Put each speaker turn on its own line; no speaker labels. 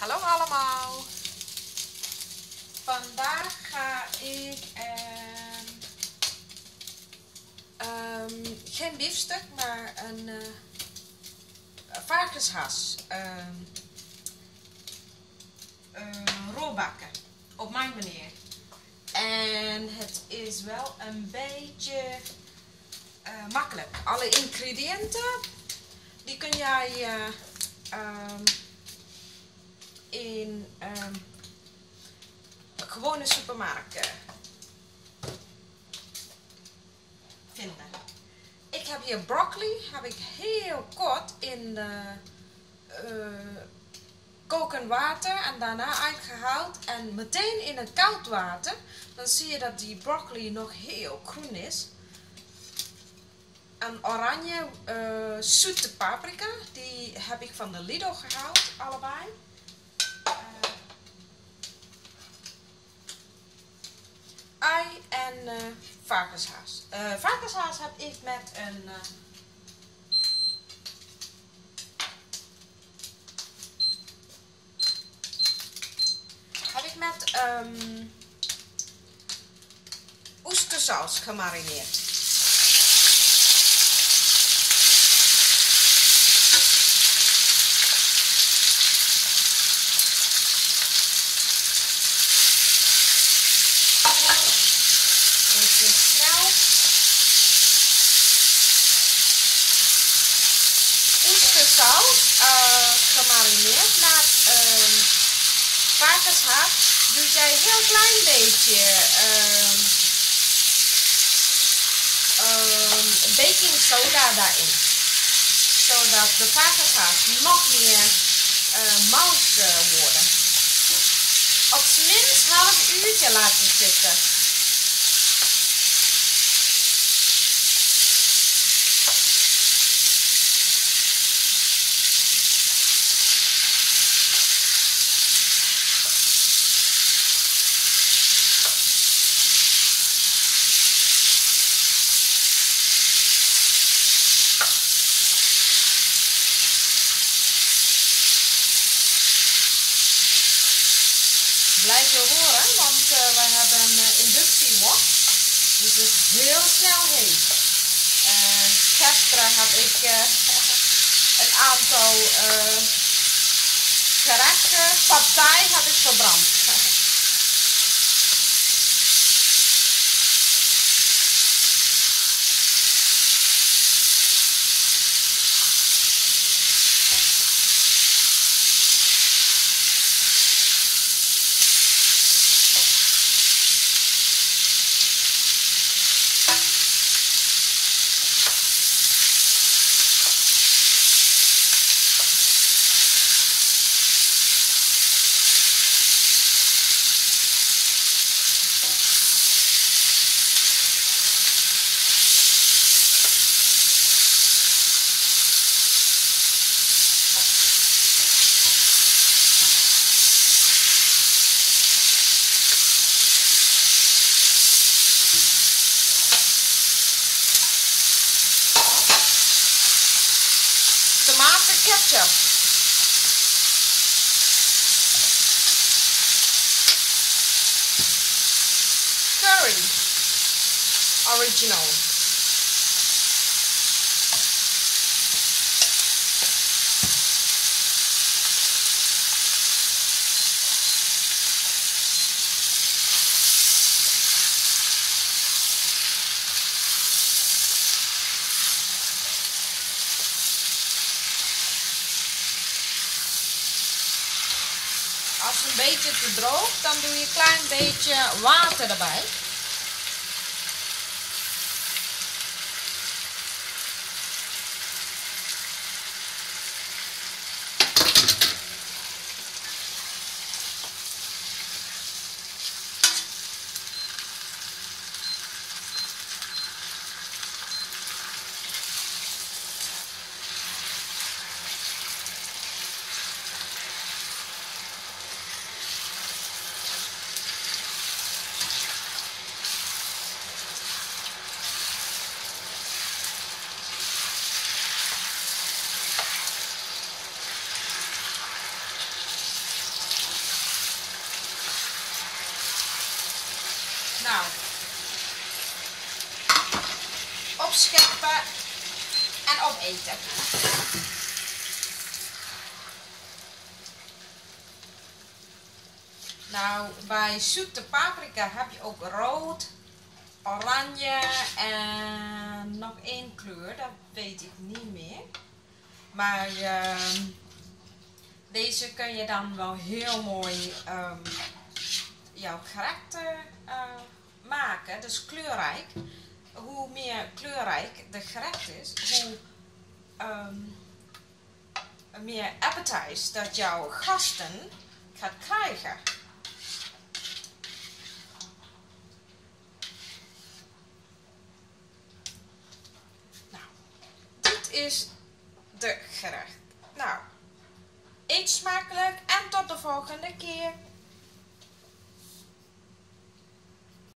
Hallo allemaal. Vandaag ga ik ehm, ehm, geen biefstuk, maar een uh, varkenshas ehm, rolbakken op mijn manier. En het is wel een beetje uh, makkelijk. Alle ingrediënten die kun jij uh, in um, gewone supermarkten vinden. Ik heb hier broccoli, heb ik heel kort in de uh, koken water en daarna uitgehaald en meteen in het koud water. Dan zie je dat die broccoli nog heel groen is. Een oranje uh, zoete paprika, die heb ik van de Lidl gehaald, allebei. Ui en uh, varkenshaas. Uh, varkenshaas heb ik met een... Uh, heb ik met um, oestersaus gemarineerd. saus uh, gemarineerd met um, doe jij een heel klein beetje um, um, baking soda daarin. Zodat de varkenshart nog meer uh, worden. Op minst half uurtje laten zitten. Blijf je horen, want uh, wij hebben een uh, inductiewok. Dus het is heel snel heet. Uh, gisteren heb ik een aantal gerechten, partij heb ik verbrand. ketchup. Curry. Original. Het een beetje te droog, dan doe je een klein beetje water erbij. Opscheppen en opeten. Nou, bij zoete paprika heb je ook rood, oranje en nog één kleur, dat weet ik niet meer. Maar ehm, deze kun je dan wel heel mooi um, jouw gerecht maken, dus kleurrijk. Hoe meer kleurrijk de gerecht is, hoe um, meer appetite dat jouw gasten gaat krijgen. is de gerecht. Nou, eet smakelijk en tot de volgende keer.